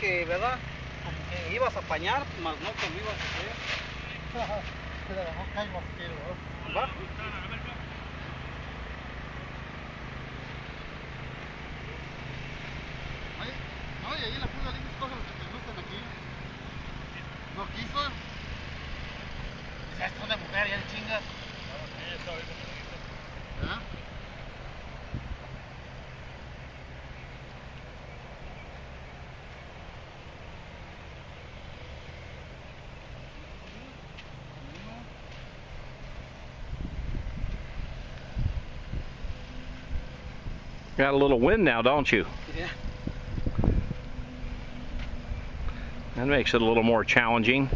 que, ¿verdad? Como que ibas a apañar, más no que lo ibas a hacer. Pero no caigo tiro, ¿no? ¿Va? Oye, no, y ahí la línea escoge los que te gustan aquí. No quiso. Dice, esto es una mujer, ya le chingas. Got a little wind now, don't you? Yeah. That makes it a little more challenging.